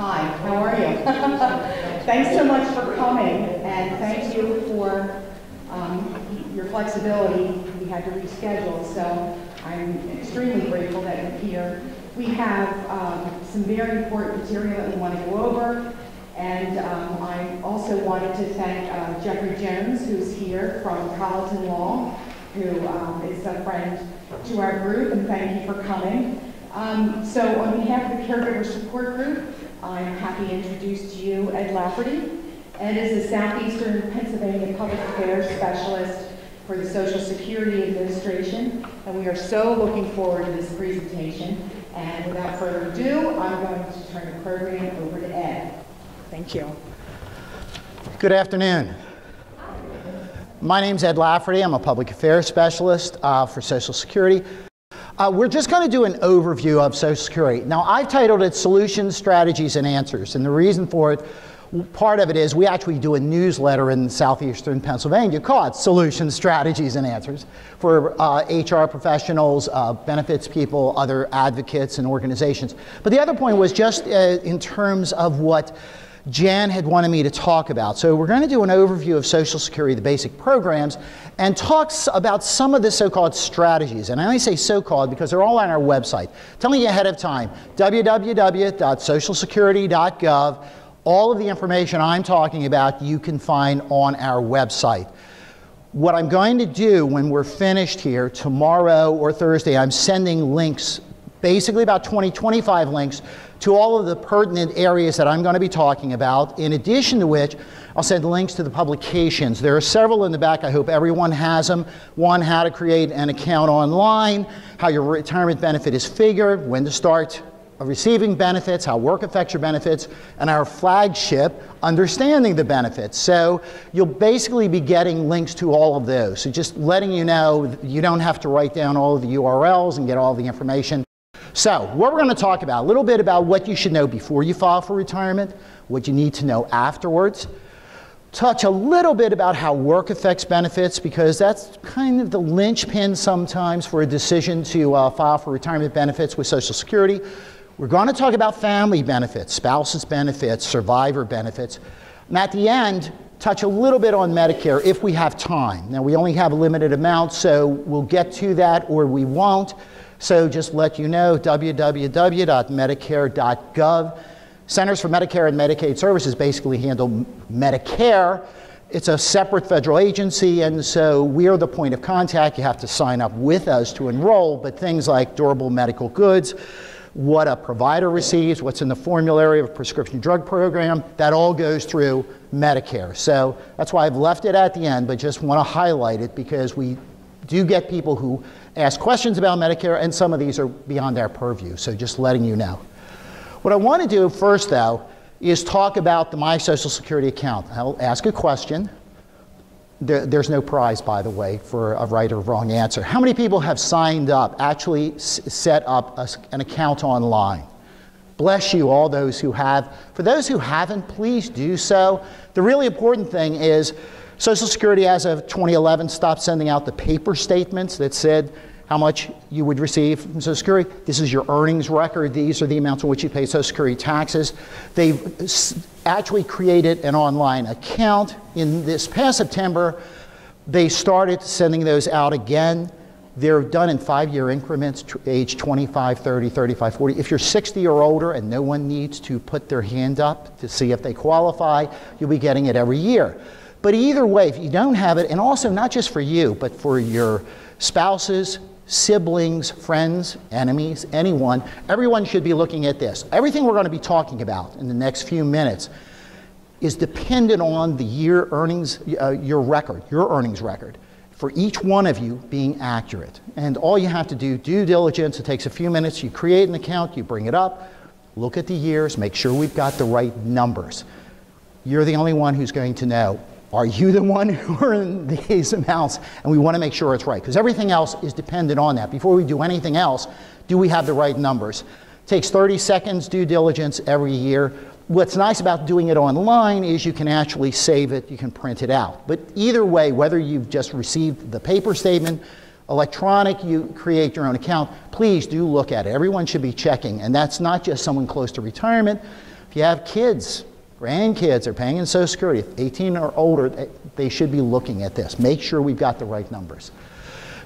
Hi, how are you? Thanks so much for coming, and thank you for um, your flexibility. We had to reschedule, so I'm extremely grateful that you're here. We have um, some very important material that we want to go over, and um, I also wanted to thank uh, Jeffrey Jones, who's here from Colleton Law, who um, is a friend to our group, and thank you for coming. Um, so on behalf of the Caregiver Support Group, I'm happy to introduce to you Ed Lafferty. Ed is the Southeastern Pennsylvania Public Affairs Specialist for the Social Security Administration, and we are so looking forward to this presentation. And without further ado, I'm going to turn the program over to Ed. Thank you. Good afternoon. My name is Ed Lafferty. I'm a public affairs specialist uh, for Social Security. Uh, we're just going to do an overview of Social Security. Now, I've titled it Solutions, Strategies, and Answers. And the reason for it, part of it is we actually do a newsletter in southeastern Pennsylvania called Solutions, Strategies, and Answers for uh, HR professionals, uh, benefits people, other advocates, and organizations. But the other point was just uh, in terms of what Jan had wanted me to talk about. So we're going to do an overview of Social Security, the basic programs, and talks about some of the so-called strategies. And I only say so-called because they're all on our website. Telling you ahead of time, www.socialsecurity.gov. All of the information I'm talking about you can find on our website. What I'm going to do when we're finished here tomorrow or Thursday, I'm sending links, basically about 20, 25 links to all of the pertinent areas that I'm going to be talking about, in addition to which I'll send links to the publications. There are several in the back. I hope everyone has them. One, how to create an account online, how your retirement benefit is figured, when to start receiving benefits, how work affects your benefits, and our flagship, understanding the benefits. So you'll basically be getting links to all of those. So just letting you know, you don't have to write down all of the URLs and get all the information. So, what we're going to talk about a little bit about what you should know before you file for retirement, what you need to know afterwards. Touch a little bit about how work affects benefits because that's kind of the linchpin sometimes for a decision to uh, file for retirement benefits with Social Security. We're going to talk about family benefits, spouses benefits, survivor benefits. And at the end, touch a little bit on Medicare if we have time. Now, we only have a limited amount, so we'll get to that or we won't. So just let you know, www.medicare.gov. Centers for Medicare and Medicaid Services basically handle Medicare. It's a separate federal agency, and so we're the point of contact. You have to sign up with us to enroll, but things like durable medical goods, what a provider receives, what's in the formulary of a prescription drug program, that all goes through Medicare. So that's why I've left it at the end, but just want to highlight it because we do get people who ask questions about Medicare, and some of these are beyond our purview, so just letting you know. What I want to do first, though, is talk about the My Social Security account. I'll ask a question. There, there's no prize, by the way, for a right or wrong answer. How many people have signed up, actually set up a, an account online? Bless you, all those who have. For those who haven't, please do so. The really important thing is Social Security, as of 2011, stopped sending out the paper statements that said how much you would receive from Social Security. This is your earnings record. These are the amounts in which you pay Social Security taxes. They've actually created an online account. In this past September, they started sending those out again. They're done in five year increments, age 25, 30, 35, 40. If you're 60 or older and no one needs to put their hand up to see if they qualify, you'll be getting it every year. But either way, if you don't have it, and also not just for you, but for your spouses, siblings, friends, enemies, anyone, everyone should be looking at this. Everything we're going to be talking about in the next few minutes is dependent on the year earnings, uh, your record, your earnings record, for each one of you being accurate. And all you have to do, due diligence, it takes a few minutes. You create an account, you bring it up, look at the years, make sure we've got the right numbers. You're the only one who's going to know are you the one who earned these amounts? And we want to make sure it's right because everything else is dependent on that. Before we do anything else, do we have the right numbers? Takes 30 seconds due diligence every year. What's nice about doing it online is you can actually save it, you can print it out. But either way, whether you've just received the paper statement, electronic, you create your own account, please do look at it. Everyone should be checking. And that's not just someone close to retirement If you have kids, grandkids are paying in Social Security, if 18 or older, they should be looking at this. Make sure we've got the right numbers.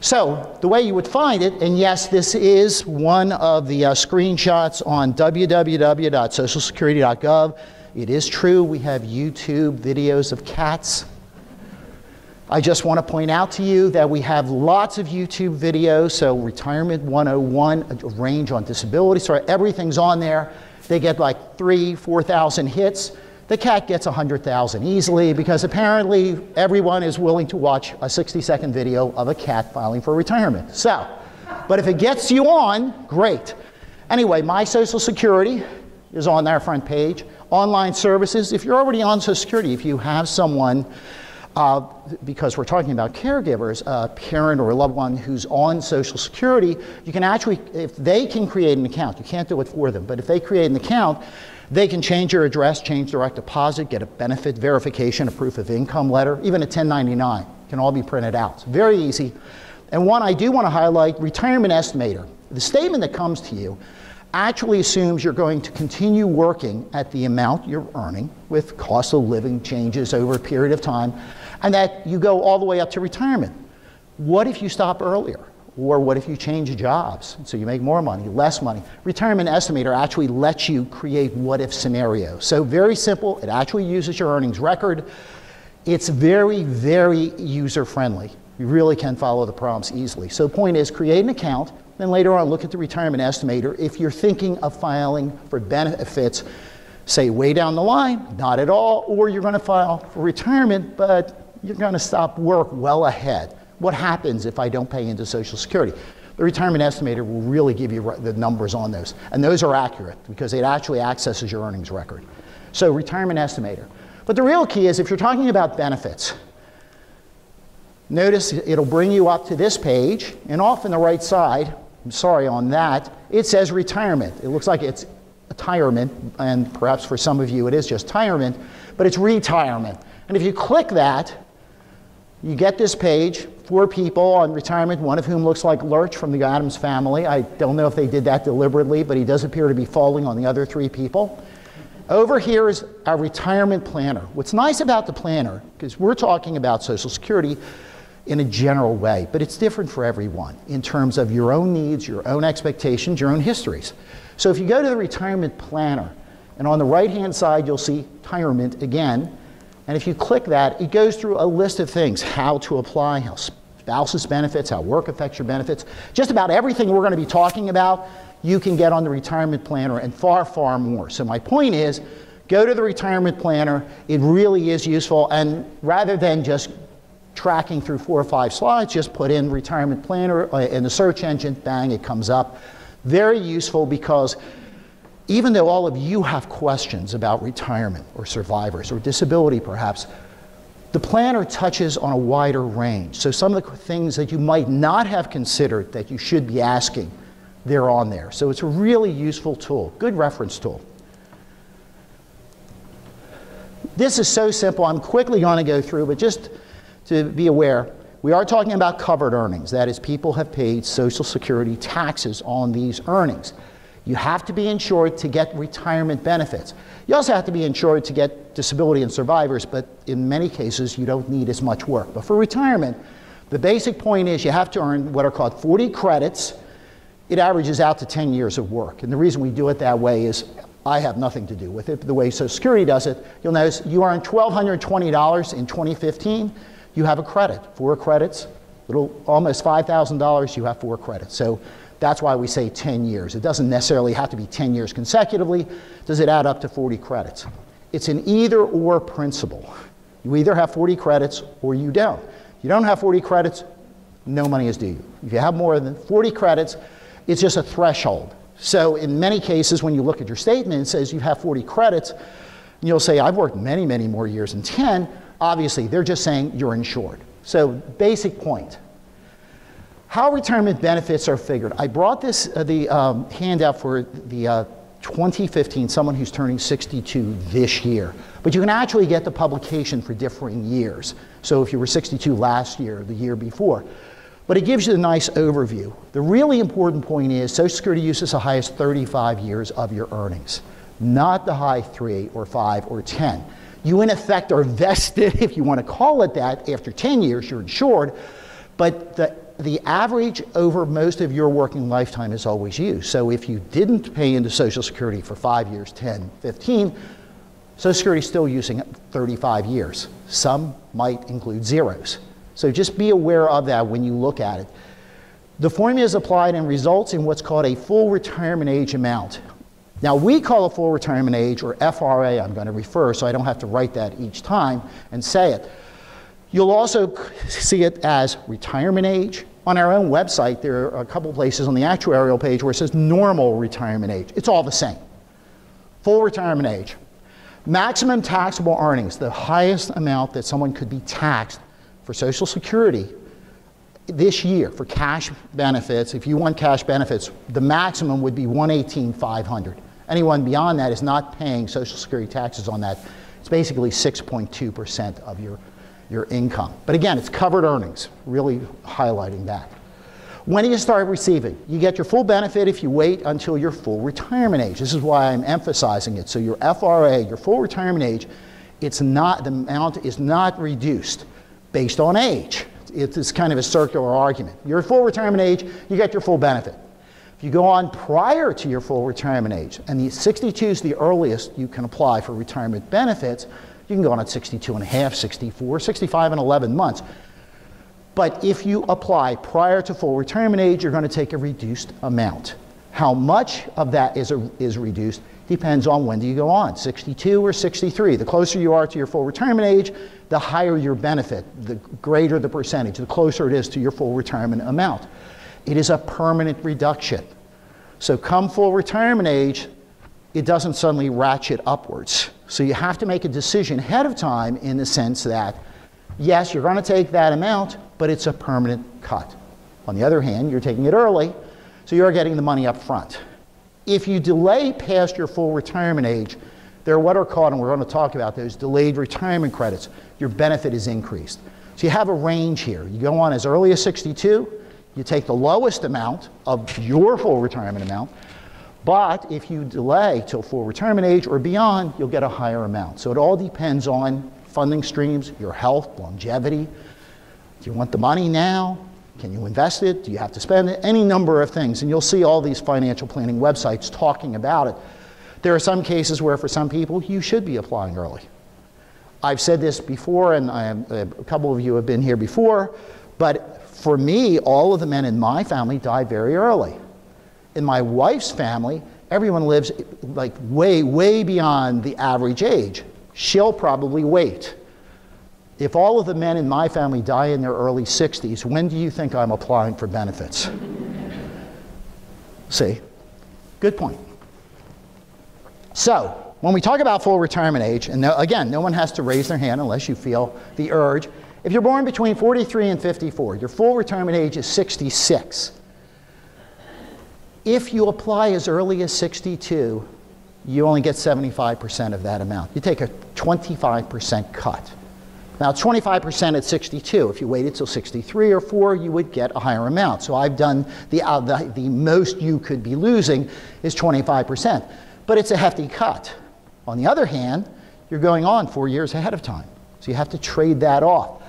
So, the way you would find it, and yes, this is one of the uh, screenshots on www.socialsecurity.gov. It is true, we have YouTube videos of cats. I just want to point out to you that we have lots of YouTube videos. So, Retirement 101, a range on disability, so everything's on there. They get like three, 4,000 hits. The cat gets 100,000 easily because apparently everyone is willing to watch a 60 second video of a cat filing for retirement. So, but if it gets you on, great. Anyway, my Social Security is on our front page. Online services, if you're already on Social Security, if you have someone, uh, because we're talking about caregivers, a parent or a loved one who's on Social Security, you can actually, if they can create an account, you can't do it for them, but if they create an account, they can change your address, change direct deposit, get a benefit verification, a proof of income letter, even a 1099 can all be printed out. It's very easy. And one I do want to highlight retirement estimator. The statement that comes to you actually assumes you're going to continue working at the amount you're earning with cost of living changes over a period of time and that you go all the way up to retirement. What if you stop earlier? Or what if you change jobs? So you make more money, less money. Retirement Estimator actually lets you create what if scenarios. So very simple, it actually uses your earnings record. It's very, very user friendly. You really can follow the prompts easily. So the point is create an account, then later on look at the retirement estimator. If you're thinking of filing for benefits, say way down the line, not at all, or you're going to file for retirement, but you're going to stop work well ahead. What happens if I don't pay into Social Security? The retirement estimator will really give you the numbers on those. And those are accurate because it actually accesses your earnings record. So, retirement estimator. But the real key is if you're talking about benefits, notice it'll bring you up to this page, and off on the right side, I'm sorry on that, it says retirement. It looks like it's retirement, and perhaps for some of you it is just retirement, but it's retirement. And if you click that, you get this page, four people on retirement, one of whom looks like Lurch from the Addams family. I don't know if they did that deliberately, but he does appear to be falling on the other three people. Over here is our retirement planner. What's nice about the planner, because we're talking about Social Security in a general way, but it's different for everyone in terms of your own needs, your own expectations, your own histories. So if you go to the retirement planner, and on the right hand side, you'll see retirement again. And if you click that, it goes through a list of things how to apply, how spouses benefits, how work affects your benefits. Just about everything we're going to be talking about, you can get on the retirement planner and far, far more. So, my point is go to the retirement planner. It really is useful. And rather than just tracking through four or five slides, just put in retirement planner uh, in the search engine, bang, it comes up. Very useful because even though all of you have questions about retirement or survivors or disability perhaps, the planner touches on a wider range. So some of the things that you might not have considered that you should be asking, they're on there. So it's a really useful tool, good reference tool. This is so simple, I'm quickly going to go through, but just to be aware, we are talking about covered earnings. That is, people have paid Social Security taxes on these earnings. You have to be insured to get retirement benefits. You also have to be insured to get disability and survivors, but in many cases, you don't need as much work. But for retirement, the basic point is you have to earn what are called 40 credits. It averages out to 10 years of work. And the reason we do it that way is I have nothing to do with it. The way Social Security does it, you'll notice you earn $1,220 in 2015, you have a credit, four credits, little almost $5,000, you have four credits. So that's why we say 10 years. It doesn't necessarily have to be 10 years consecutively. Does it add up to 40 credits? It's an either or principle. You either have 40 credits or you don't. If you don't have 40 credits, no money is due you. If you have more than 40 credits, it's just a threshold. So in many cases, when you look at your statement, it says you have 40 credits, and you'll say, I've worked many, many more years than 10. Obviously, they're just saying you're insured. So basic point. How retirement benefits are figured. I brought this, uh, the um, handout for the uh, 2015, someone who's turning 62 this year. But you can actually get the publication for differing years. So if you were 62 last year, the year before. But it gives you a nice overview. The really important point is Social Security uses the highest 35 years of your earnings. not the high three or five or 10. You, in effect, are vested, if you want to call it that, after 10 years, you're insured, but the, the average over most of your working lifetime is always you. So if you didn't pay into Social Security for five years, 10, 15, Social Security is still using 35 years. Some might include zeros. So just be aware of that when you look at it. The formula is applied and results in what's called a full retirement age amount. Now, we call a full retirement age, or FRA, I'm going to refer, so I don't have to write that each time and say it. You'll also see it as retirement age. On our own website, there are a couple places on the actuarial page where it says normal retirement age. It's all the same. Full retirement age. Maximum taxable earnings, the highest amount that someone could be taxed for Social Security this year for cash benefits, if you want cash benefits, the maximum would be 118,500. Anyone beyond that is not paying Social Security taxes on that. It's basically 6.2% of your, your income. But again, it's covered earnings, really highlighting that. When do you start receiving? You get your full benefit if you wait until your full retirement age. This is why I'm emphasizing it. So your FRA, your full retirement age, it's not, the amount is not reduced based on age. It's kind of a circular argument. Your full retirement age, you get your full benefit. If you go on prior to your full retirement age, and the 62 is the earliest you can apply for retirement benefits, you can go on at 62 and a half, 64, 65 and 11 months. But if you apply prior to full retirement age, you're going to take a reduced amount. How much of that is, a, is reduced depends on when do you go on, 62 or 63. The closer you are to your full retirement age, the higher your benefit, the greater the percentage, the closer it is to your full retirement amount. It is a permanent reduction. So come full retirement age, it doesn't suddenly ratchet upwards. So you have to make a decision ahead of time in the sense that, yes, you're going to take that amount, but it's a permanent cut. On the other hand, you're taking it early, so you're getting the money up front. If you delay past your full retirement age, there are what are called, and we're going to talk about those, delayed retirement credits. Your benefit is increased. So you have a range here. You go on as early as 62, you take the lowest amount of your full retirement amount, but if you delay till full retirement age or beyond, you'll get a higher amount. So it all depends on funding streams, your health, longevity, do you want the money now? Can you invest it? Do you have to spend it? Any number of things. And you'll see all these financial planning websites talking about it. There are some cases where, for some people, you should be applying early. I've said this before, and am, a couple of you have been here before, but for me, all of the men in my family died very early. In my wife's family, everyone lives like way, way beyond the average age. She'll probably wait. If all of the men in my family die in their early 60s, when do you think I'm applying for benefits? See? Good point. So, when we talk about full retirement age, and no, again, no one has to raise their hand unless you feel the urge. If you're born between 43 and 54, your full retirement age is 66. If you apply as early as 62, you only get 75% of that amount. You take a 25% cut. Now, 25% at 62. If you waited till 63 or 4, you would get a higher amount. So I've done the, uh, the, the most you could be losing is 25%. But it's a hefty cut. On the other hand, you're going on four years ahead of time. So you have to trade that off.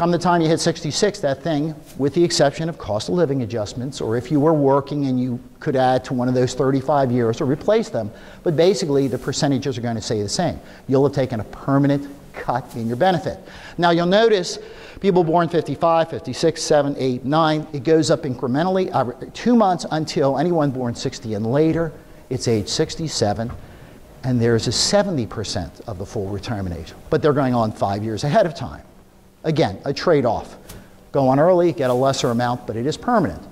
Come the time you hit 66, that thing, with the exception of cost of living adjustments, or if you were working and you could add to one of those 35 years or replace them, but basically the percentages are going to stay the same. You'll have taken a permanent cut in your benefit. Now you'll notice people born 55, 56, 7, 8, 9, it goes up incrementally two months until anyone born 60 and later, it's age 67, and there's a 70% of the full retirement age. But they're going on five years ahead of time. Again, a trade off. Go on early, get a lesser amount, but it is permanent.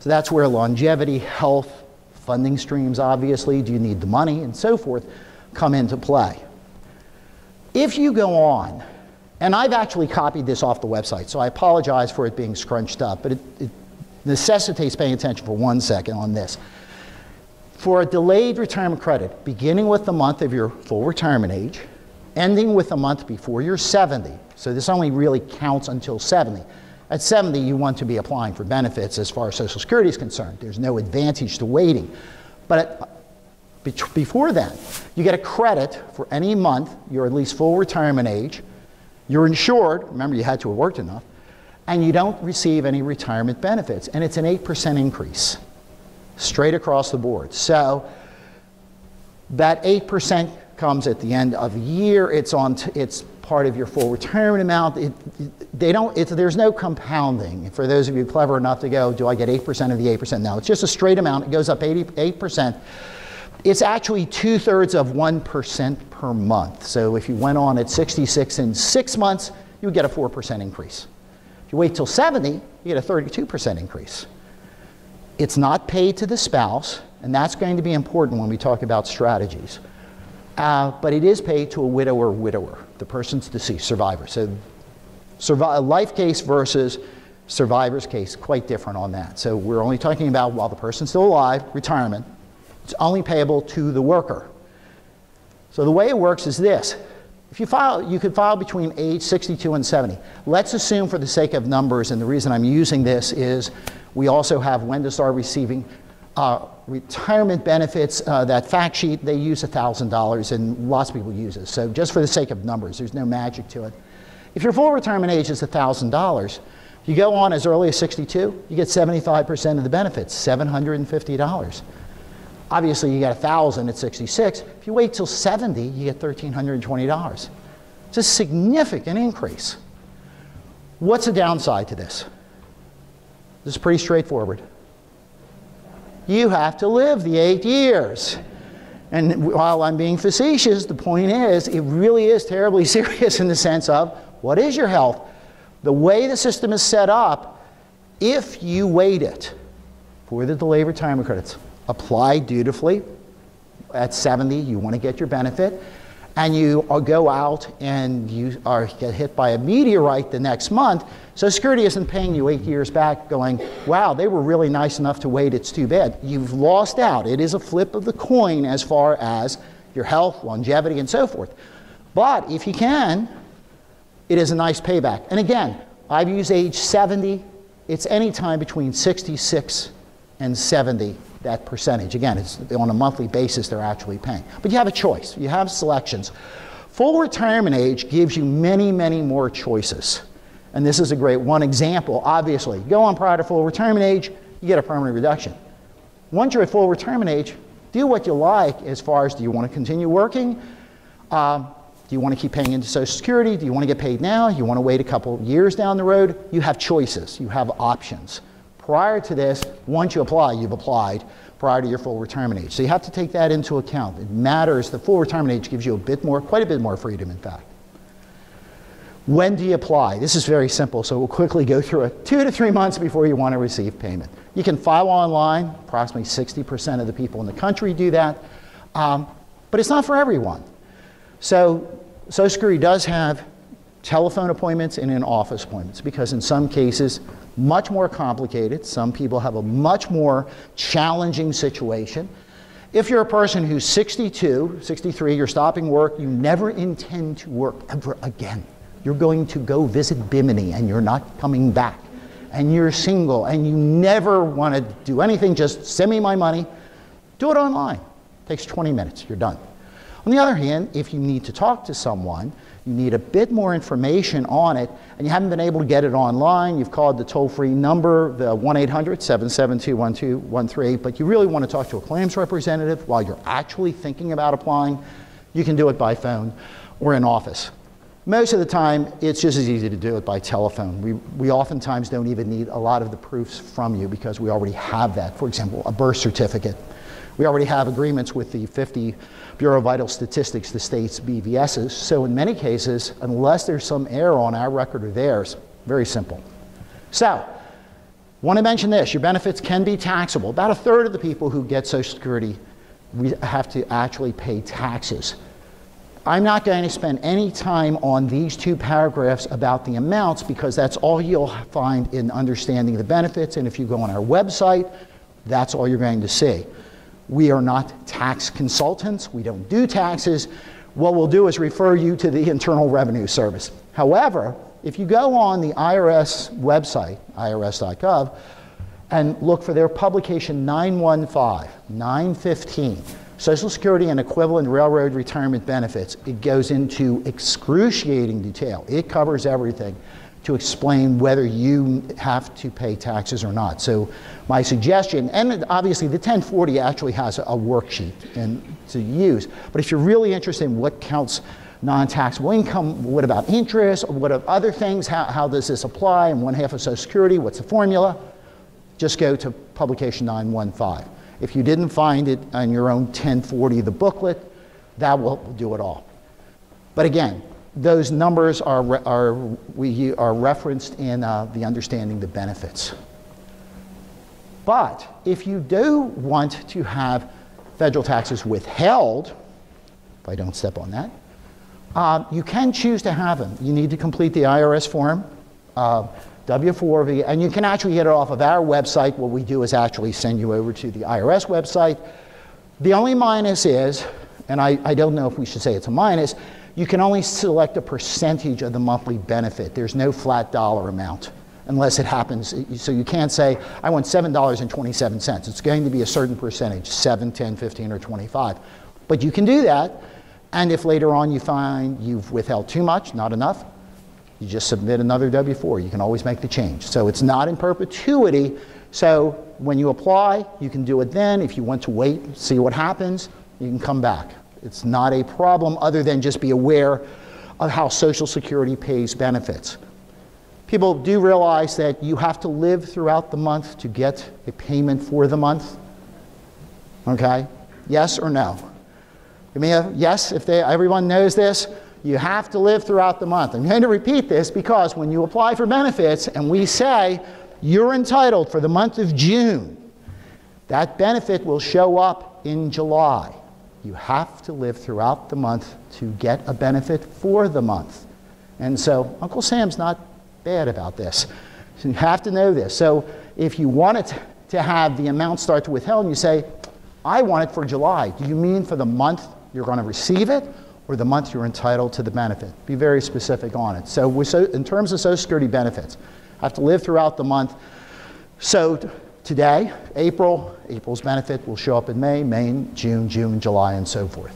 So that's where longevity, health, funding streams, obviously, do you need the money, and so forth, come into play. If you go on, and I've actually copied this off the website, so I apologize for it being scrunched up, but it, it necessitates paying attention for one second on this. For a delayed retirement credit, beginning with the month of your full retirement age, ending with a month before you're 70, so this only really counts until 70. At 70, you want to be applying for benefits as far as Social Security is concerned. There's no advantage to waiting. But at, before then. You get a credit for any month you're at least full retirement age. You're insured, remember you had to have worked enough, and you don't receive any retirement benefits. And it's an 8% increase straight across the board. So that 8% comes at the end of the year. It's, on it's part of your full retirement amount. It, they don't, there's no compounding. For those of you clever enough to go, do I get 8% of the 8%? No, it's just a straight amount. It goes up 88%. It's actually two thirds of 1% per month. So if you went on at 66 in six months, you would get a 4% increase. If you wait till 70, you get a 32% increase. It's not paid to the spouse, and that's going to be important when we talk about strategies. Uh, but it is paid to a widow or widower, the person's deceased, survivor. So, survi- life case versus survivor's case, quite different on that. So, we're only talking about while the person's still alive, retirement. It's only payable to the worker. So, the way it works is this if you file, you could file between age 62 and 70. Let's assume, for the sake of numbers, and the reason I'm using this is we also have when to start receiving uh, retirement benefits. Uh, that fact sheet, they use $1,000, and lots of people use it. So, just for the sake of numbers, there's no magic to it. If your full retirement age is $1,000, you go on as early as 62, you get 75% of the benefits, $750. Obviously, you get 1000 at 66. If you wait till 70, you get $1,320. It's a significant increase. What's the downside to this? This is pretty straightforward. You have to live the eight years. And while I'm being facetious, the point is, it really is terribly serious in the sense of what is your health? The way the system is set up, if you wait it for the delayed retirement credits, apply dutifully. At 70, you want to get your benefit, and you go out and you are get hit by a meteorite the next month. So Security isn't paying you eight years back, going, "Wow, they were really nice enough to wait. It's too bad." You've lost out. It is a flip of the coin as far as your health, longevity, and so forth. But if you can, it is a nice payback. And again, I've used age 70. It's any time between 66 and 70 that percentage. Again, it's on a monthly basis they're actually paying. But you have a choice, you have selections. Full retirement age gives you many, many more choices. And this is a great one example. Obviously, go on prior to full retirement age, you get a permanent reduction. Once you're at full retirement age, do what you like as far as do you want to continue working? Uh, do you want to keep paying into Social Security? Do you want to get paid now? You want to wait a couple years down the road? You have choices, you have options. Prior to this, once you apply, you've applied prior to your full retirement age. So you have to take that into account. It matters. The full retirement age gives you a bit more, quite a bit more freedom, in fact. When do you apply? This is very simple, so we'll quickly go through it. Two to three months before you want to receive payment. You can file online. Approximately 60% of the people in the country do that. Um, but it's not for everyone. So Social Security does have telephone appointments and in-office appointments because in some cases much more complicated. Some people have a much more challenging situation. If you're a person who's 62, 63, you're stopping work, you never intend to work ever again. You're going to go visit Bimini and you're not coming back. And you're single and you never want to do anything, just send me my money. Do it online. It takes 20 minutes, you're done. On the other hand, if you need to talk to someone, you need a bit more information on it, and you haven't been able to get it online. You've called the toll free number, the 1 800 772 1213, but you really want to talk to a claims representative while you're actually thinking about applying. You can do it by phone or in office. Most of the time, it's just as easy to do it by telephone. We, we oftentimes don't even need a lot of the proofs from you because we already have that. For example, a birth certificate. We already have agreements with the 50 Bureau of Vital Statistics, the state's BVSs. So in many cases, unless there's some error on our record or theirs, very simple. So, want to mention this, your benefits can be taxable. About a third of the people who get Social Security have to actually pay taxes. I'm not going to spend any time on these two paragraphs about the amounts because that's all you'll find in understanding the benefits. And if you go on our website, that's all you're going to see. We are not tax consultants. We don't do taxes. What we'll do is refer you to the Internal Revenue Service. However, if you go on the IRS website, irs.gov, and look for their publication 915, 915, Social Security and equivalent railroad retirement benefits, it goes into excruciating detail. It covers everything to explain whether you have to pay taxes or not. So my suggestion, and obviously the 1040 actually has a worksheet and to use, but if you're really interested in what counts non-taxable income, what about interest, what of other things, how, how does this apply and one half of Social Security, what's the formula, just go to publication 915. If you didn't find it on your own 1040, the booklet, that will do it all. But again, those numbers are, are, we are referenced in uh, the understanding the benefits. But if you do want to have federal taxes withheld, if I don't step on that, uh, you can choose to have them. You need to complete the IRS form. Uh, W4V, and you can actually get it off of our website. What we do is actually send you over to the IRS website. The only minus is, and I, I don't know if we should say it's a minus, you can only select a percentage of the monthly benefit. There's no flat dollar amount unless it happens. So you can't say, I want $7.27. It's going to be a certain percentage, 7, 10, 15, or 25. But you can do that. And if later on you find you've withheld too much, not enough, you just submit another W-4. You can always make the change. So it's not in perpetuity. So when you apply, you can do it then. If you want to wait, see what happens, you can come back. It's not a problem other than just be aware of how Social Security pays benefits. People do realize that you have to live throughout the month to get a payment for the month. Okay? Yes or no? Give me a yes if they, everyone knows this. You have to live throughout the month. I'm going to repeat this because when you apply for benefits and we say you're entitled for the month of June, that benefit will show up in July. You have to live throughout the month to get a benefit for the month. And so Uncle Sam's not bad about this. So you have to know this. So if you want it to have the amount start to withheld and you say, I want it for July, do you mean for the month you're going to receive it or the month you're entitled to the benefit. Be very specific on it. So, so in terms of Social Security benefits, I have to live throughout the month. So today, April, April's benefit will show up in May, May, June, June, July, and so forth.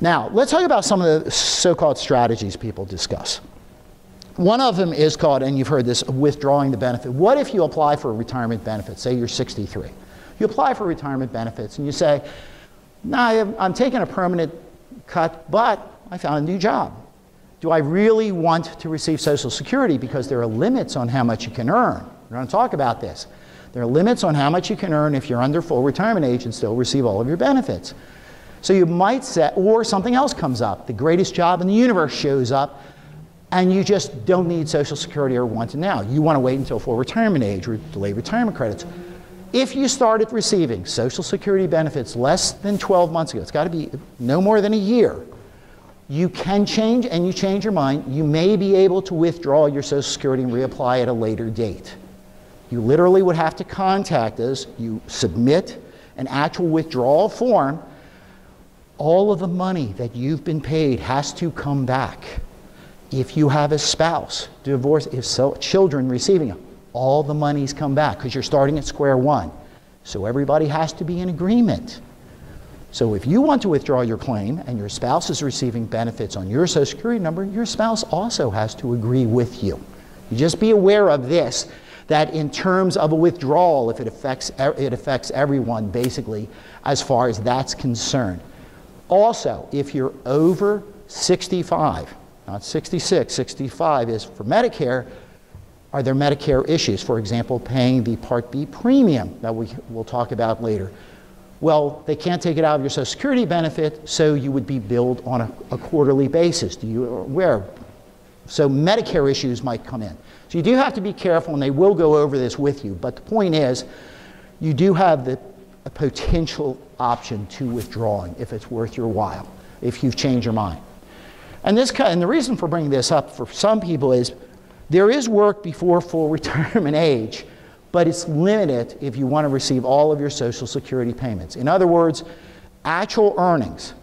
Now, let's talk about some of the so-called strategies people discuss. One of them is called, and you've heard this, withdrawing the benefit. What if you apply for a retirement benefit? Say you're 63. You apply for retirement benefits and you say, no, nah, I'm taking a permanent cut, but I found a new job. Do I really want to receive Social Security? Because there are limits on how much you can earn. We're going to talk about this. There are limits on how much you can earn if you're under full retirement age and still receive all of your benefits. So you might set, or something else comes up. The greatest job in the universe shows up, and you just don't need Social Security or want it now. You want to wait until full retirement age or delay retirement credits. If you started receiving Social Security benefits less than 12 months ago, it's got to be no more than a year, you can change and you change your mind. You may be able to withdraw your Social Security and reapply at a later date. You literally would have to contact us. You submit an actual withdrawal form. All of the money that you've been paid has to come back. If you have a spouse, divorce, if so, children receiving it, all the monies come back because you're starting at square one. So everybody has to be in agreement. So if you want to withdraw your claim and your spouse is receiving benefits on your Social Security number, your spouse also has to agree with you. You just be aware of this that in terms of a withdrawal, if it affects, it affects everyone basically as far as that's concerned. Also, if you're over 65, not 66, 65 is for Medicare, are there Medicare issues? For example, paying the Part B premium that we will talk about later. Well, they can't take it out of your Social Security benefit, so you would be billed on a, a quarterly basis. Do you aware? So Medicare issues might come in. So you do have to be careful, and they will go over this with you. But the point is, you do have the a potential option to withdrawing if it's worth your while, if you've changed your mind. And this, and the reason for bringing this up for some people is there is work before full retirement age, but it's limited if you want to receive all of your Social Security payments. In other words, actual earnings,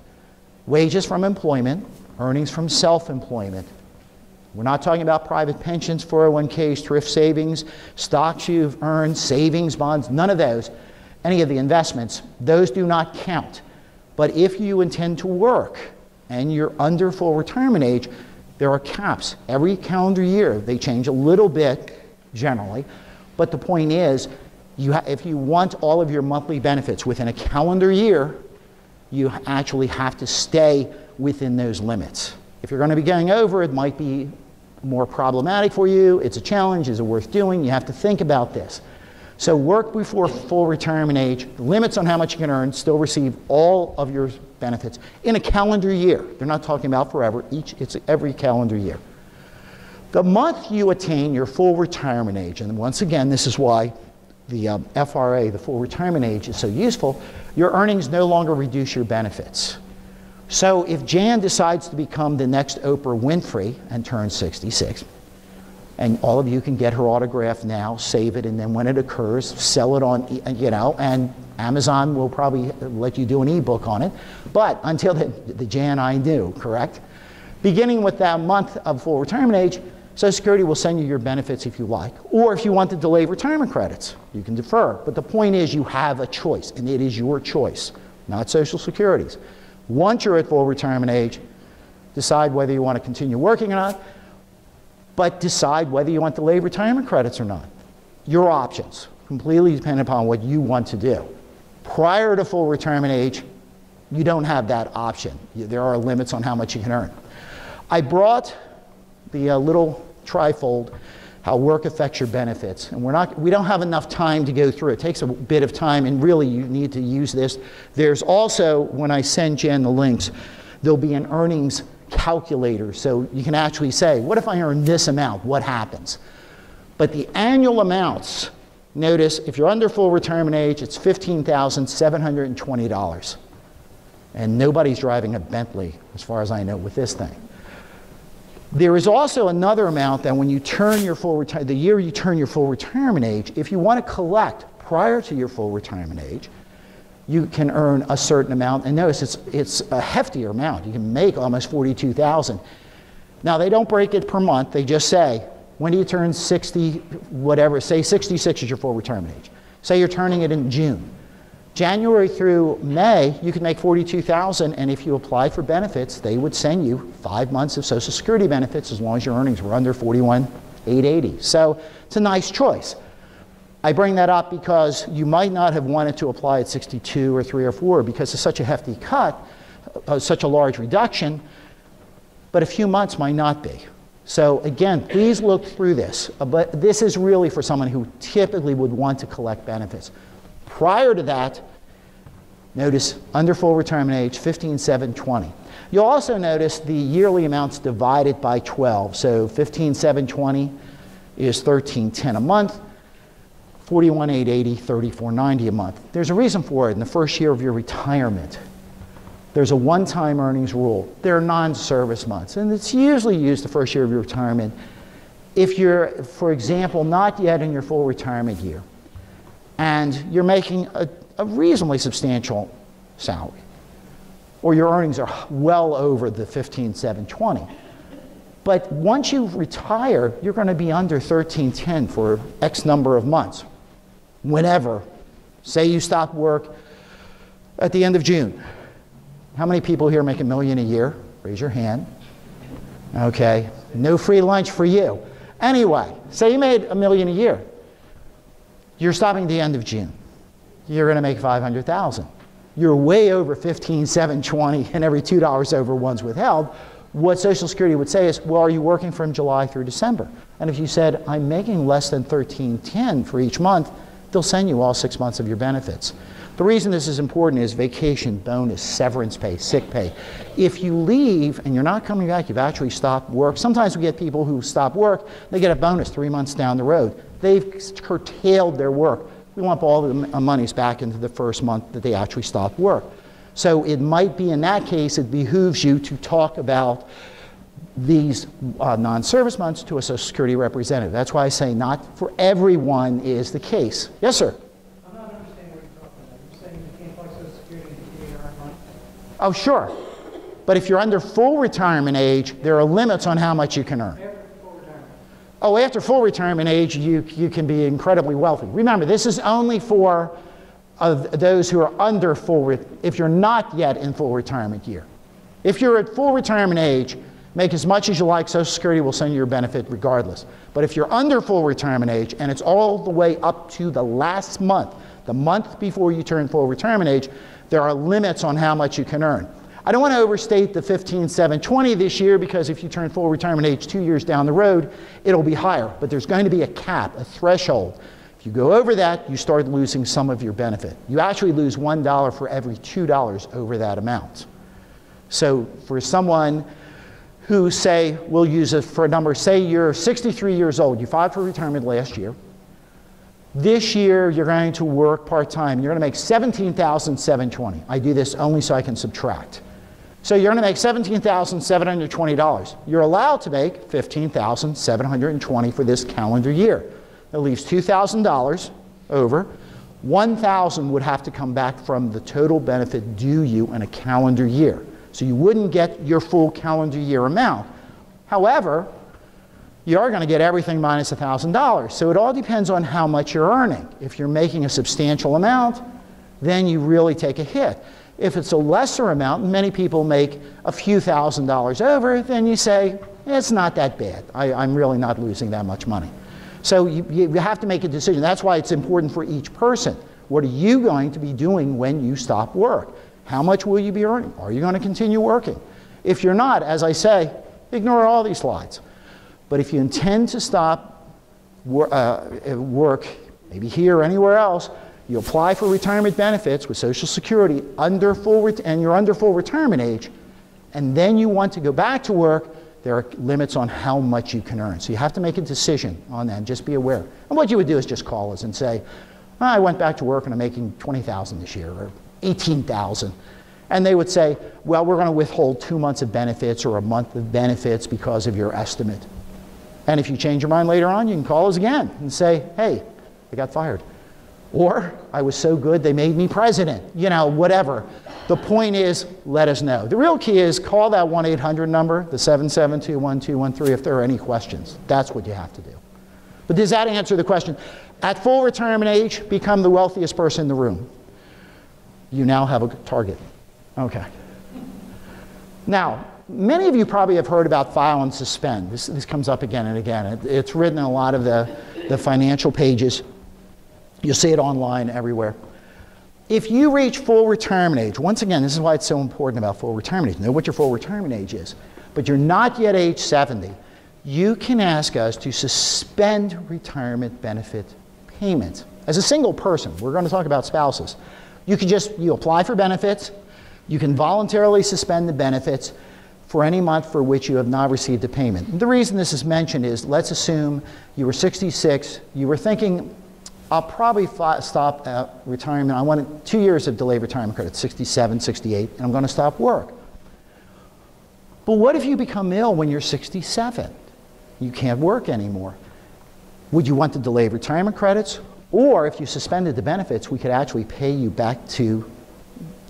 wages from employment, earnings from self employment. We're not talking about private pensions, 401ks, thrift savings, stocks you've earned, savings bonds, none of those. any of the investments, those do not count. But if you intend to work and you're under full retirement age, there are caps. Every calendar year, they change a little bit generally. But the point is, you if you want all of your monthly benefits within a calendar year, you actually have to stay within those limits. If you're going to be going over, it might be more problematic for you. It's a challenge. Is it worth doing? You have to think about this. So work before full retirement age, limits on how much you can earn, still receive all of your benefits in a calendar year. They're not talking about forever. Each, it's every calendar year. The month you attain your full retirement age, and once again, this is why the um, FRA, the full retirement age, is so useful, your earnings no longer reduce your benefits. So if Jan decides to become the next Oprah Winfrey and turns 66, and all of you can get her autograph now, save it, and then when it occurs, sell it on, uh, you know, and Amazon will probably let you do an ebook on it. But until the, the Jan I knew, correct? Beginning with that month of full retirement age, Social Security will send you your benefits if you like. Or if you want to delay retirement credits, you can defer. But the point is, you have a choice, and it is your choice, not Social Security's. Once you're at full retirement age, decide whether you want to continue working or not but decide whether you want to delay retirement credits or not. Your options, completely dependent upon what you want to do. Prior to full retirement age, you don't have that option. There are limits on how much you can earn. I brought the uh, little trifold, how work affects your benefits. And we're not, we don't have enough time to go through it. Takes a bit of time, and really you need to use this. There's also, when I send Jen the links, there'll be an earnings calculator. So you can actually say, what if I earn this amount? What happens? But the annual amounts, notice if you're under full retirement age, it's $15,720. And nobody's driving a Bentley, as far as I know, with this thing. There is also another amount that when you turn your full the year you turn your full retirement age, if you want to collect prior to your full retirement age, you can earn a certain amount. And notice it's, it's a heftier amount. You can make almost 42,000. Now they don't break it per month. They just say, when do you turn 60, whatever, say 66 is your full retirement age. Say you're turning it in June. January through May, you can make 42,000 and if you apply for benefits, they would send you 5 months of social security benefits as long as your earnings were under 41,880. So, it's a nice choice. I bring that up because you might not have wanted to apply at 62 or 3 or 4 because it's such a hefty cut, uh, such a large reduction, but a few months might not be. So again, please look through this. Uh, but this is really for someone who typically would want to collect benefits. Prior to that, notice under full retirement age, 15, 7, 20. You'll also notice the yearly amounts divided by 12. So 15, 7, 20 is 13, 10 a month. 41,880, 3490 a month. There's a reason for it. In the first year of your retirement, there's a one-time earnings rule. There are non-service months, and it's usually used the first year of your retirement. If you're, for example, not yet in your full retirement year, and you're making a, a reasonably substantial salary, or your earnings are well over the 15,720. But once you retire, you're going to be under 1310 for X number of months whenever. Say you stop work at the end of June. How many people here make a million a year? Raise your hand. Okay, no free lunch for you. Anyway, say you made a million a year. You're stopping at the end of June. You're going to make 500,000. You're way over 15, 7, 20, and every $2 over one's withheld. What Social Security would say is, well, are you working from July through December? And if you said, I'm making less than 1310 for each month, they'll send you all six months of your benefits. The reason this is important is vacation, bonus, severance pay, sick pay. If you leave and you're not coming back, you've actually stopped work. Sometimes we get people who stop work, they get a bonus three months down the road. They've curtailed their work. We want all the uh, monies back into the first month that they actually stopped work. So it might be in that case, it behooves you to talk about these uh, non-service months to a Social Security representative. That's why I say not for everyone is the case. Yes, sir? I'm not understanding what you're talking about. You're saying you can't Social Security you earn money? Oh, sure. But if you're under full retirement age, there are limits on how much you can earn. Oh, after full retirement age, you, you can be incredibly wealthy. Remember, this is only for of those who are under full, if you're not yet in full retirement year. If you're at full retirement age, make as much as you like, Social Security will send you your benefit regardless. But if you're under full retirement age and it's all the way up to the last month, the month before you turn full retirement age, there are limits on how much you can earn. I don't want to overstate the 15,720 this year because if you turn full retirement age two years down the road, it'll be higher. But there's going to be a cap, a threshold. If you go over that, you start losing some of your benefit. You actually lose $1 for every $2 over that amount. So for someone who say, we'll use it for a number, say you're 63 years old, you filed for retirement last year. This year you're going to work part-time. You're going to make 17,720. I do this only so I can subtract. So you're going to make $17,720. You're allowed to make 15,720 for this calendar year. That leaves $2,000 over. 1,000 would have to come back from the total benefit due you in a calendar year. So you wouldn't get your full calendar year amount. However, you are going to get everything minus $1,000. So it all depends on how much you're earning. If you're making a substantial amount, then you really take a hit. If it's a lesser amount, and many people make a few thousand dollars over, then you say, it's not that bad. I, am really not losing that much money. So you, you have to make a decision. That's why it's important for each person. What are you going to be doing when you stop work? How much will you be earning? Are you going to continue working? If you're not, as I say, ignore all these slides. But if you intend to stop wor uh, work, maybe here or anywhere else, you apply for retirement benefits with Social Security under full and you're under full retirement age, and then you want to go back to work, there are limits on how much you can earn. So you have to make a decision on that and just be aware. And what you would do is just call us and say, oh, I went back to work and I'm making 20,000 this year or 18,000. And they would say, well, we're going to withhold two months of benefits or a month of benefits because of your estimate. And if you change your mind later on, you can call us again and say, hey, I got fired. Or I was so good they made me president. You know, whatever. The point is, let us know. The real key is call that 1 800 number, the 772 1213, if there are any questions. That's what you have to do. But does that answer the question? At full retirement age, become the wealthiest person in the room. You now have a target. Okay. Now, many of you probably have heard about file and suspend. This, this comes up again and again. It, it's written in a lot of the, the financial pages. You'll see it online everywhere. If you reach full retirement age, once again, this is why it's so important about full retirement age. Know what your full retirement age is. But you're not yet age 70. You can ask us to suspend retirement benefit payments. As a single person, we're going to talk about spouses. You can just you apply for benefits. You can voluntarily suspend the benefits for any month for which you have not received a payment. The reason this is mentioned is let's assume you were 66, you were thinking I'll probably stop at retirement. I want two years of delayed retirement credit, 67, 68, and I'm going to stop work. But what if you become ill when you're 67? You can't work anymore. Would you want the delayed retirement credits? Or if you suspended the benefits, we could actually pay you back to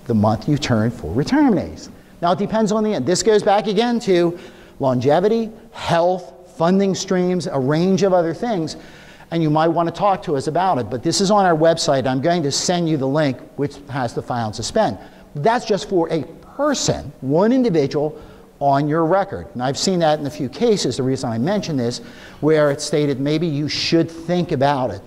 the month you turn for retirement age. Now it depends on the end. This goes back again to longevity, health, funding streams, a range of other things and you might want to talk to us about it. But this is on our website. I'm going to send you the link, which has the file and suspend. That's just for a person, one individual on your record. And I've seen that in a few cases, the reason I mention this, where it's stated maybe you should think about it.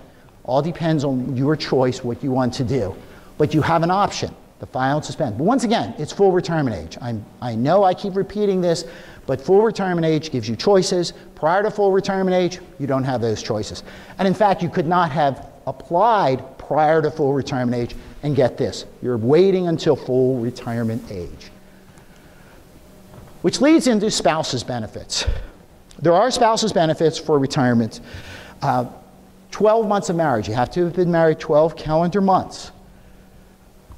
All depends on your choice, what you want to do. But you have an option, the file and suspend. But once again, it's full retirement age. I'm, I know I keep repeating this, but full retirement age gives you choices. Prior to full retirement age, you don't have those choices. And in fact, you could not have applied prior to full retirement age and get this. You're waiting until full retirement age. Which leads into spouses' benefits. There are spouses' benefits for retirement. Uh, 12 months of marriage. You have to have been married 12 calendar months.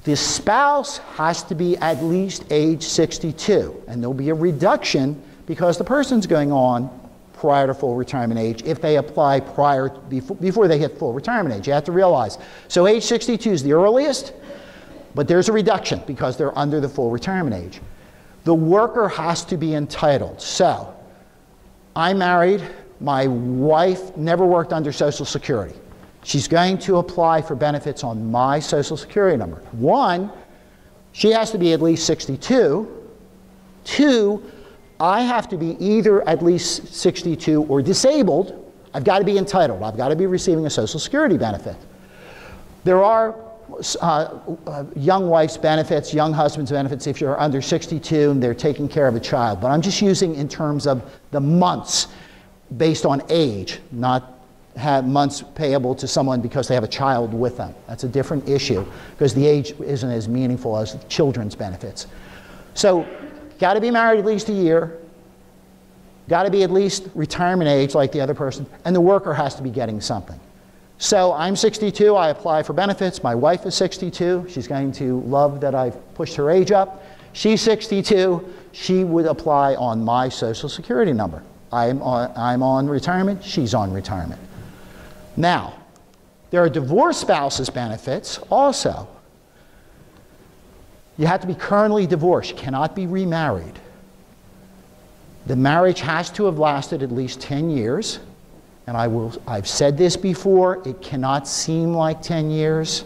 The spouse has to be at least age 62, and there'll be a reduction because the person's going on prior to full retirement age if they apply prior before, before they hit full retirement age. You have to realize. So age 62 is the earliest, but there's a reduction because they're under the full retirement age. The worker has to be entitled. So, I married, my wife never worked under Social Security. She's going to apply for benefits on my Social Security number. One, she has to be at least 62. Two, I have to be either at least 62 or disabled. I've got to be entitled. I've got to be receiving a Social Security benefit. There are uh, uh, young wife's benefits, young husband's benefits if you're under 62 and they're taking care of a child. But I'm just using in terms of the months based on age, not have months payable to someone because they have a child with them. That's a different issue because the age isn't as meaningful as children's benefits. So, got to be married at least a year, got to be at least retirement age like the other person, and the worker has to be getting something. So I'm 62, I apply for benefits. My wife is 62. She's going to love that I've pushed her age up. She's 62. She would apply on my Social Security number. I'm on, I'm on retirement, she's on retirement. Now, there are divorced spouses benefits also. You have to be currently divorced, cannot be remarried. The marriage has to have lasted at least 10 years. And I will, I've said this before, it cannot seem like 10 years.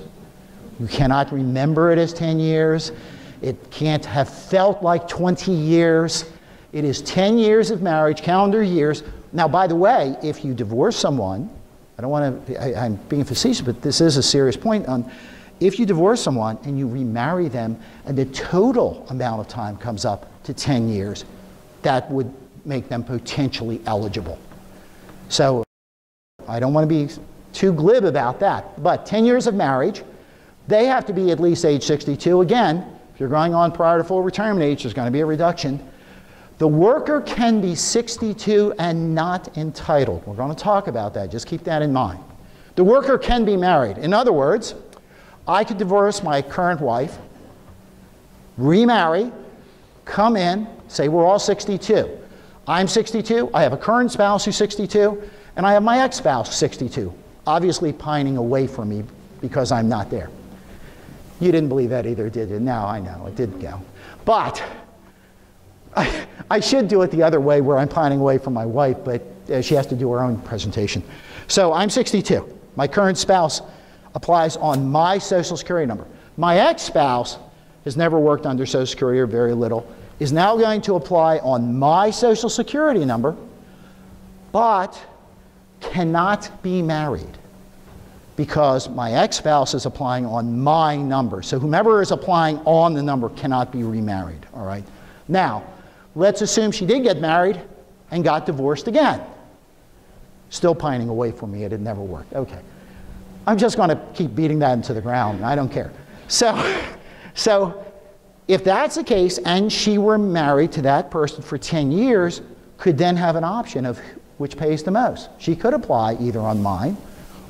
You cannot remember it as 10 years. It can't have felt like 20 years. It is 10 years of marriage, calendar years. Now, by the way, if you divorce someone, I don't want to, I, am being facetious, but this is a serious point. On, if you divorce someone and you remarry them and the total amount of time comes up to 10 years, that would make them potentially eligible. So I don't want to be too glib about that. But 10 years of marriage, they have to be at least age 62. Again, if you're going on prior to full retirement age, there's going to be a reduction. The worker can be 62 and not entitled. We're going to talk about that. Just keep that in mind. The worker can be married. In other words, I could divorce my current wife, remarry, come in, say we're all 62. I'm 62, I have a current spouse who's 62, and I have my ex spouse, 62, obviously pining away from me because I'm not there. You didn't believe that either, did you? No, I know, it didn't go. But I, I should do it the other way where I'm pining away from my wife, but uh, she has to do her own presentation. So I'm 62. My current spouse applies on my Social Security number. My ex spouse has never worked under Social Security or very little, is now going to apply on my Social Security number, but cannot be married because my ex spouse is applying on my number. So whomever is applying on the number cannot be remarried, all right? Now, let's assume she did get married and got divorced again. Still pining away for me, it had never worked. Okay. I'm just going to keep beating that into the ground. I don't care. So, so if that's the case and she were married to that person for 10 years, could then have an option of which pays the most. She could apply either on mine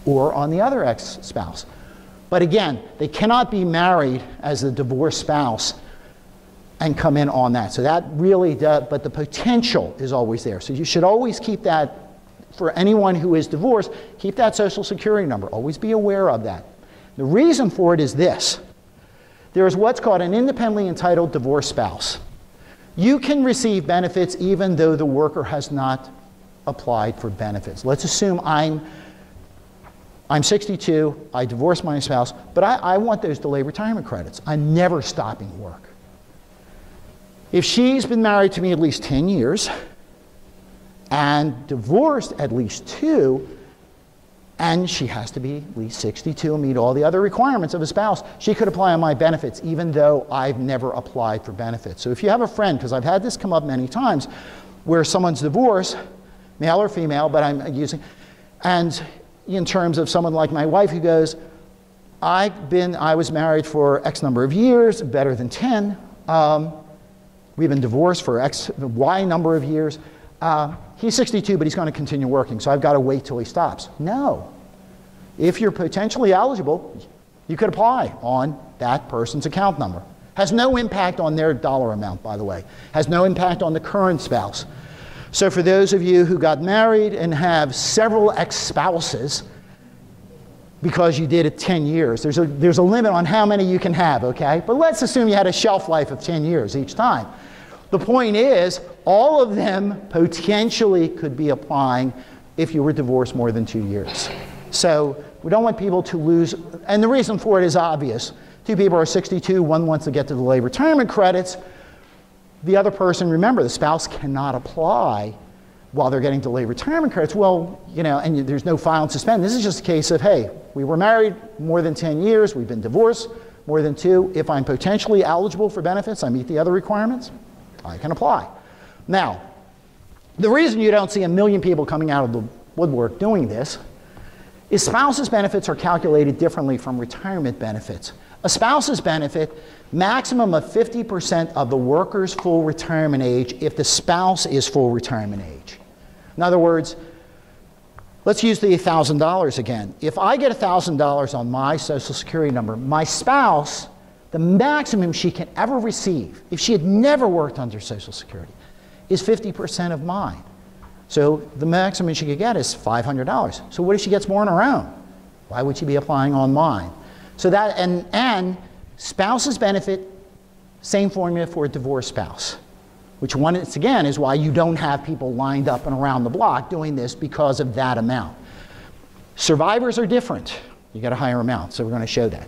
or on the other ex spouse. But again, they cannot be married as a divorced spouse and come in on that. So that really does, but the potential is always there. So you should always keep that, for anyone who is divorced, keep that social security number. Always be aware of that. The reason for it is this there is what's called an independently entitled divorced spouse. You can receive benefits even though the worker has not applied for benefits. Let's assume I'm, I'm 62, I divorced my spouse, but I, I want those delayed retirement credits. I'm never stopping work. If she's been married to me at least 10 years and divorced at least two, and she has to be at least 62 and meet all the other requirements of a spouse. She could apply on my benefits even though I've never applied for benefits. So if you have a friend, because I've had this come up many times, where someone's divorced male or female, but I'm using, and in terms of someone like my wife who goes, I've been, I was married for X number of years, better than 10. Um, we've been divorced for X, Y number of years. Uh, he's 62, but he's going to continue working, so I've got to wait till he stops. No. If you're potentially eligible, you could apply on that person's account number. Has no impact on their dollar amount, by the way. Has no impact on the current spouse. So, for those of you who got married and have several ex spouses, because you did it 10 years, there's a, there's a limit on how many you can have, okay? But let's assume you had a shelf life of 10 years each time. The point is, all of them potentially could be applying if you were divorced more than two years. So We don't want people to lose, and the reason for it is obvious. Two people are 62, one wants to get to the delayed retirement credits. The other person, remember, the spouse cannot apply while they're getting delayed retirement credits. Well, you know, and there's no file and suspend. This is just a case of, hey, we were married more than 10 years, we've been divorced more than two. If I'm potentially eligible for benefits, I meet the other requirements, I can apply. Now, the reason you don't see a million people coming out of the woodwork doing this is spouse's benefits are calculated differently from retirement benefits. A spouse's benefit, maximum of 50% of the worker's full retirement age if the spouse is full retirement age. In other words, let's use the $1,000 again. If I get $1,000 on my Social Security number, my spouse, the maximum she can ever receive, if she had never worked under Social Security, is 50% of mine. So the maximum she could get is $500. So what if she gets more on her own? Why would she be applying on mine? So that, and, and spouse's benefit, same formula for a divorced spouse, which once again is why you don't have people lined up and around the block doing this because of that amount. Survivors are different. You get a higher amount, so we're going to show that.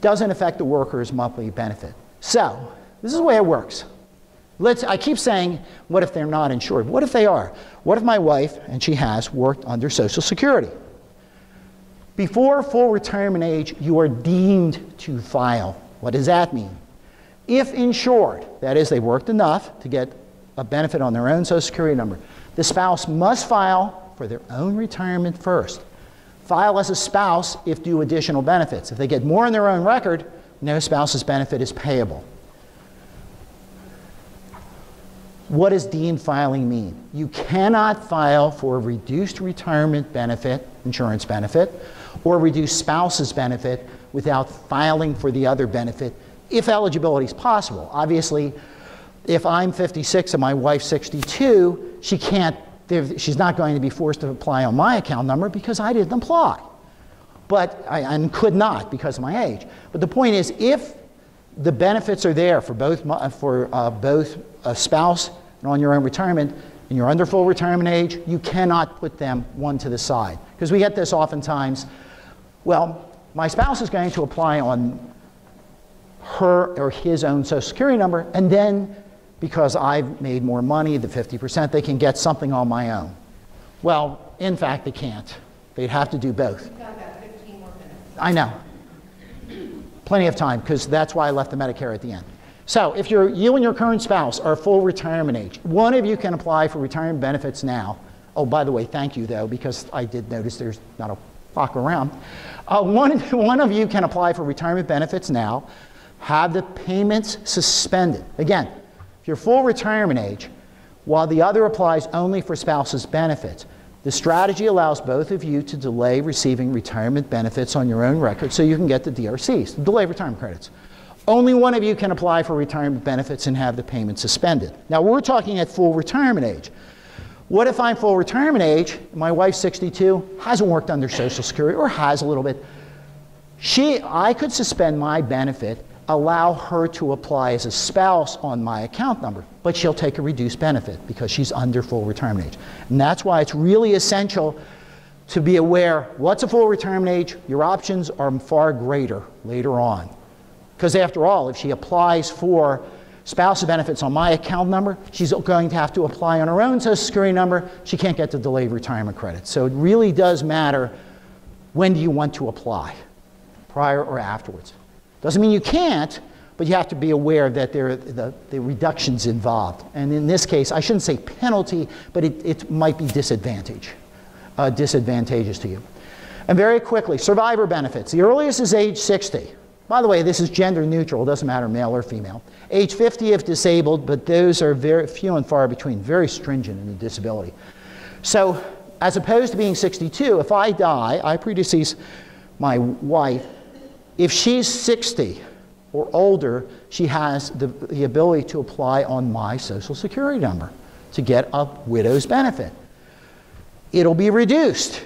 Doesn't affect the worker's monthly benefit. So, this is the way it works. Let's, I keep saying, what if they're not insured? What if they are? What if my wife, and she has, worked under Social Security? Before full retirement age, you are deemed to file. What does that mean? If insured, that is, they worked enough to get a benefit on their own Social Security number, the spouse must file for their own retirement first. File as a spouse if due additional benefits. If they get more in their own record, no spouse's benefit is payable. What does deemed filing mean? You cannot file for a reduced retirement benefit, insurance benefit, or reduced spouse's benefit without filing for the other benefit if eligibility is possible. Obviously, if I'm 56 and my wife's 62, she can't, she's not going to be forced to apply on my account number because I didn't apply. But I and could not because of my age. But the point is, if the benefits are there for both, for, uh, both a spouse and on your own retirement, and you're under full retirement age, you cannot put them one to the side. Because we get this oftentimes, well, my spouse is going to apply on her or his own Social Security number, and then because I've made more money, the 50%, they can get something on my own. Well, in fact, they can't. They'd have to do both. I know. Plenty of time, because that's why I left the Medicare at the end. So if you're, you and your current spouse are full retirement age, one of you can apply for retirement benefits now. Oh, by the way, thank you, though, because I did notice there's not a clock around. Uh, one, one of you can apply for retirement benefits now, have the payments suspended. Again, if you're full retirement age, while the other applies only for spouse's benefits, the strategy allows both of you to delay receiving retirement benefits on your own record so you can get the DRCs, the delay retirement credits. Only one of you can apply for retirement benefits and have the payment suspended. Now, we're talking at full retirement age. What if I'm full retirement age, my wife's 62, hasn't worked under Social Security, or has a little bit? She, I could suspend my benefit, allow her to apply as a spouse on my account number, but she'll take a reduced benefit because she's under full retirement age. And that's why it's really essential to be aware what's a full retirement age? Your options are far greater later on. Because after all, if she applies for spousal benefits on my account number, she's going to have to apply on her own Social Security number. She can't get the delayed retirement credit. So it really does matter when do you want to apply, prior or afterwards. Doesn't mean you can't, but you have to be aware that there are the, the reductions involved. And in this case, I shouldn't say penalty, but it, it might be disadvantage, uh, disadvantageous to you. And very quickly, survivor benefits. The earliest is age 60. By the way, this is gender neutral, it doesn't matter male or female. Age 50 if disabled, but those are very few and far between, very stringent in the disability. So, as opposed to being 62, if I die, I predecease my wife, if she's 60 or older, she has the, the ability to apply on my Social Security number to get a widow's benefit. It'll be reduced,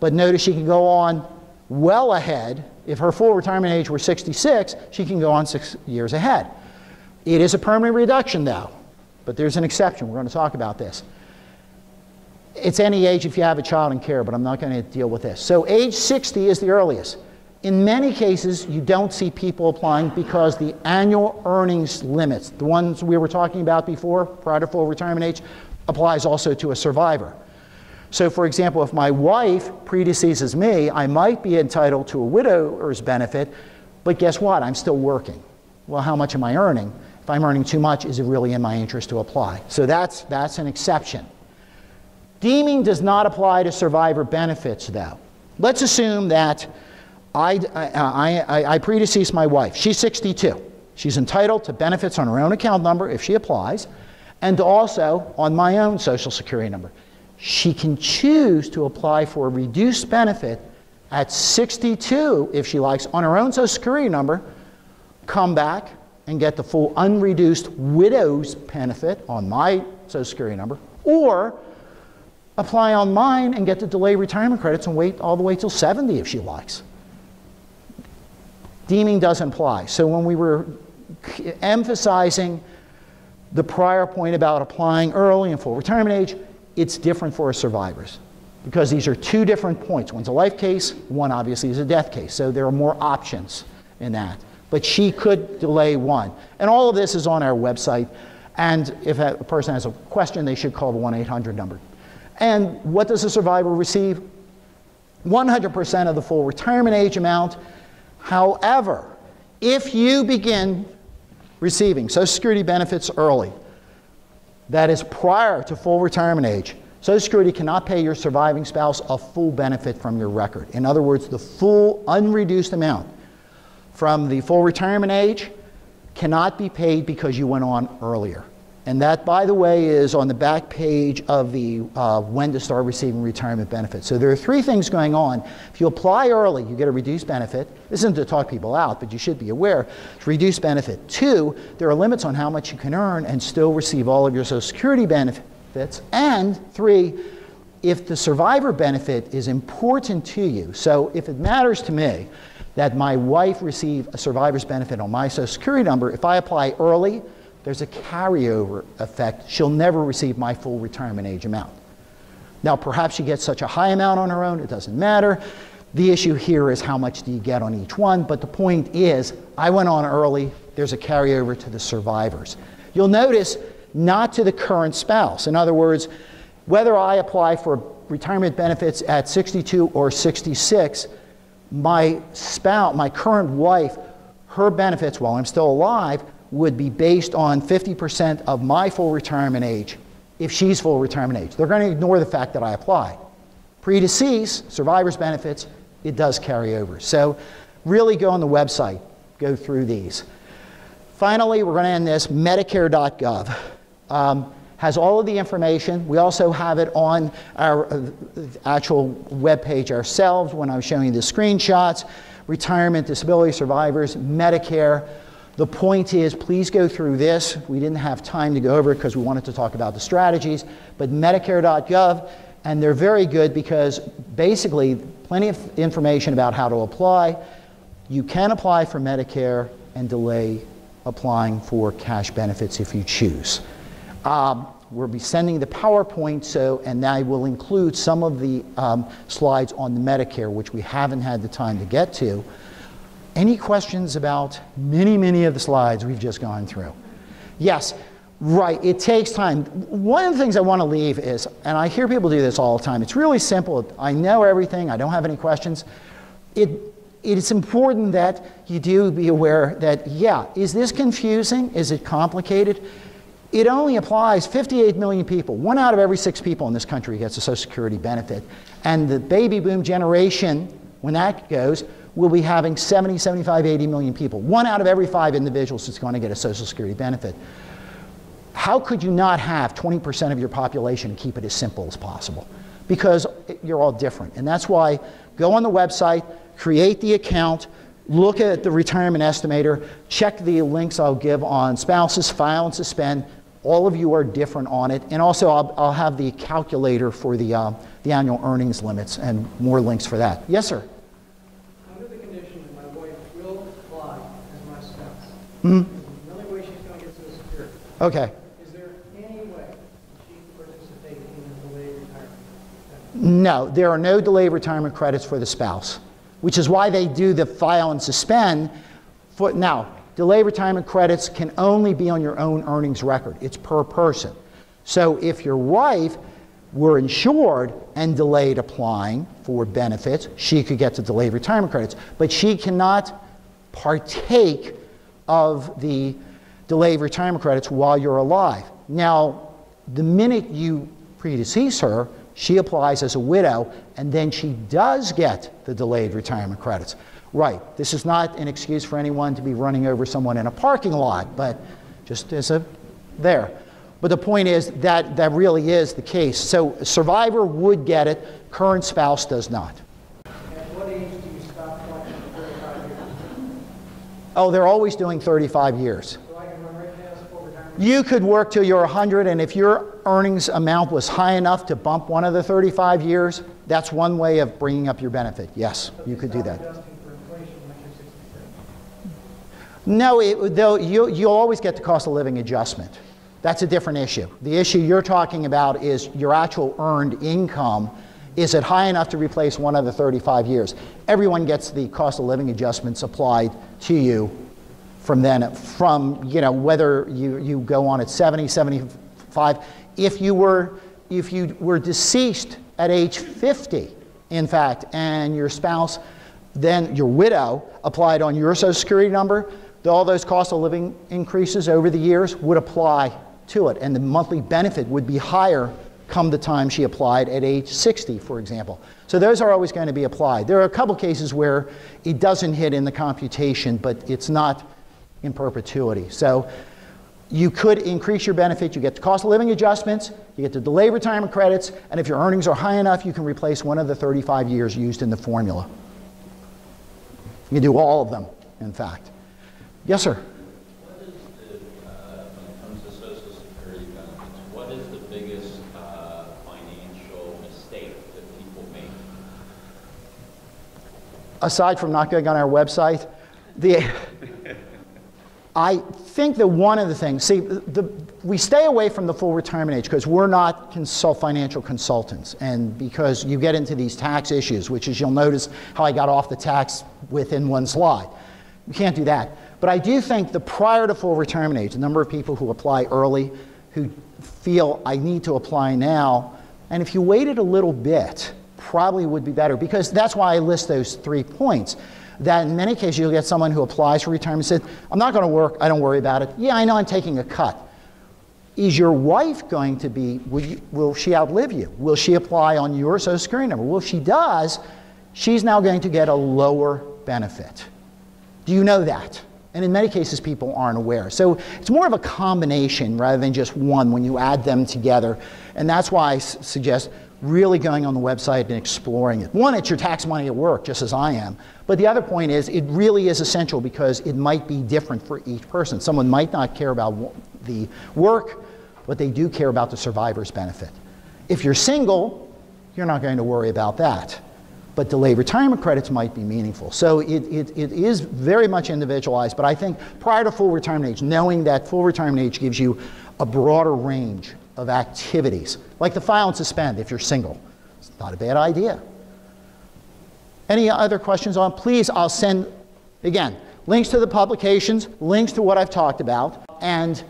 but notice she can go on well ahead if her full retirement age were 66, she can go on six years ahead. It is a permanent reduction, though, but there's an exception. We're going to talk about this. It's any age if you have a child in care, but I'm not going to deal with this. So age 60 is the earliest. In many cases, you don't see people applying because the annual earnings limits, the ones we were talking about before, prior to full retirement age, applies also to a survivor. So, for example, if my wife predeceases me, I might be entitled to a widower's benefit, but guess what? I'm still working. Well, how much am I earning? If I'm earning too much, is it really in my interest to apply? So that's, that's an exception. Deeming does not apply to survivor benefits, though. Let's assume that I, I, I, I predecease my wife. She's 62. She's entitled to benefits on her own account number if she applies, and also on my own social security number. She can choose to apply for a reduced benefit at 62 if she likes on her own social security number, come back and get the full unreduced widow's benefit on my social security number, or apply on mine and get the delayed retirement credits and wait all the way till 70 if she likes. Deeming doesn't apply. So when we were emphasizing the prior point about applying early and full retirement age, it's different for survivors because these are two different points. One's a life case, one obviously is a death case. So there are more options in that. But she could delay one. And all of this is on our website. And if a person has a question, they should call the 1 800 number. And what does a survivor receive? 100% of the full retirement age amount. However, if you begin receiving Social Security benefits early, that is prior to full retirement age, Social Security cannot pay your surviving spouse a full benefit from your record. In other words, the full unreduced amount from the full retirement age cannot be paid because you went on earlier. And that, by the way, is on the back page of the uh, when to start receiving retirement benefits. So there are three things going on. If you apply early, you get a reduced benefit. This isn't to talk people out, but you should be aware. It's reduced benefit. Two, there are limits on how much you can earn and still receive all of your Social Security benefits. And three, if the survivor benefit is important to you, so if it matters to me that my wife receive a survivor's benefit on my Social Security number, if I apply early, there's a carryover effect. She'll never receive my full retirement age amount. Now, perhaps she gets such a high amount on her own, it doesn't matter. The issue here is how much do you get on each one, but the point is, I went on early, there's a carryover to the survivors. You'll notice not to the current spouse. In other words, whether I apply for retirement benefits at 62 or 66, my spouse, my current wife, her benefits while I'm still alive would be based on 50% of my full retirement age if she's full retirement age. They're going to ignore the fact that I apply. Pre-decease, survivor's benefits, it does carry over. So really go on the website, go through these. Finally, we're going to end this, medicare.gov. Um, has all of the information. We also have it on our uh, actual web page ourselves when I was showing you the screenshots. Retirement, disability survivors, Medicare. The point is, please go through this. We didn't have time to go over it because we wanted to talk about the strategies, but Medicare.gov, and they're very good because basically, plenty of information about how to apply. You can apply for Medicare and delay applying for cash benefits if you choose. Um, we'll be sending the PowerPoint, so, and I will include some of the um, slides on the Medicare, which we haven't had the time to get to. Any questions about many, many of the slides we've just gone through? Yes, right, it takes time. One of the things I want to leave is, and I hear people do this all the time, it's really simple. I know everything, I don't have any questions. It, it's important that you do be aware that, yeah, is this confusing? Is it complicated? It only applies 58 million people. One out of every six people in this country gets a Social Security benefit. And the baby boom generation, when that goes, we'll be having 70, 75, 80 million people. One out of every five individuals is going to get a Social Security benefit. How could you not have 20% of your population keep it as simple as possible? Because you're all different. And that's why go on the website, create the account, look at the retirement estimator, check the links I'll give on spouses, file and suspend. All of you are different on it. And also, I'll, I'll have the calculator for the, uh, the annual earnings limits and more links for that. Yes, sir? Hmm? The only way she's going to get Social. Okay. Is there any way she can? No, there are no delayed retirement credits for the spouse, which is why they do the file and suspend. For, now, delayed retirement credits can only be on your own earnings record. It's per person. So if your wife were insured and delayed applying for benefits, she could get the delayed retirement credits. But she cannot partake of the delayed retirement credits while you're alive. Now, the minute you predecease her, she applies as a widow, and then she does get the delayed retirement credits. Right, this is not an excuse for anyone to be running over someone in a parking lot, but just as a there. But the point is that that really is the case. So survivor would get it, current spouse does not. At what age do you stop collecting for 35 years? Oh, they're always doing 35 years. So? You could work till you're 100, and if your earnings amount was high enough to bump one of the 35 years, that's one way of bringing up your benefit. Yes, you could do that. Stop adjusting for inflation when you're 63. No, it, though you, you'll always get the cost of living adjustment. That's a different issue. The issue you're talking about is your actual earned income. Is it high enough to replace one of the 35 years? Everyone gets the cost of living adjustments applied to you from then, from, you know, whether you, you go on at 70, 75. If you were, if you were deceased at age 50, in fact, and your spouse, then your widow applied on your social security number, all those cost of living increases over the years would apply to it, and the monthly benefit would be higher come the time she applied at age 60, for example. So those are always going to be applied. There are a couple cases where it doesn't hit in the computation, but it's not in perpetuity. So you could increase your benefit. You get the cost of living adjustments, you get the delay retirement credits, and if your earnings are high enough, you can replace one of the 35 years used in the formula. You can do all of them, in fact. Yes, sir. What is the, uh, when it comes to social security benefits, what is the biggest uh, financial mistake that people make? Aside from not going on our website, the, I think that one of the things, see, the, we stay away from the full retirement age because we're not consult, financial consultants. And because you get into these tax issues, which is you'll notice how I got off the tax within one slide. We can't do that. But I do think the prior to full retirement age, the number of people who apply early, who feel I need to apply now, and if you waited a little bit, probably would be better because that's why I list those three points. That in many cases you'll get someone who applies for retirement and says, I'm not going to work, I don't worry about it. Yeah, I know I'm taking a cut. Is your wife going to be, will, you, will she outlive you? Will she apply on your social security number? Well, if she does, she's now going to get a lower benefit. Do you know that? And in many cases, people aren't aware. So it's more of a combination rather than just one when you add them together. And that's why I suggest really going on the website and exploring it. One, it's your tax money at work, just as I am. But the other point is, it really is essential because it might be different for each person. Someone might not care about the work, but they do care about the survivor's benefit. If you're single, you're not going to worry about that. But delayed retirement credits might be meaningful. So it, it, it is very much individualized, but I think prior to full retirement age, knowing that full retirement age gives you a broader range of activities, like the file and suspend if you're single, it's not a bad idea. Any other questions on? Please, I'll send, again, links to the publications, links to what I've talked about, and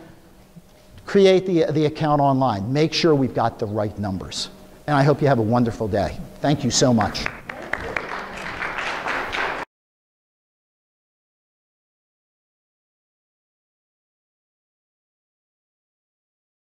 create the, the account online. Make sure we've got the right numbers. And I hope you have a wonderful day. Thank you so much.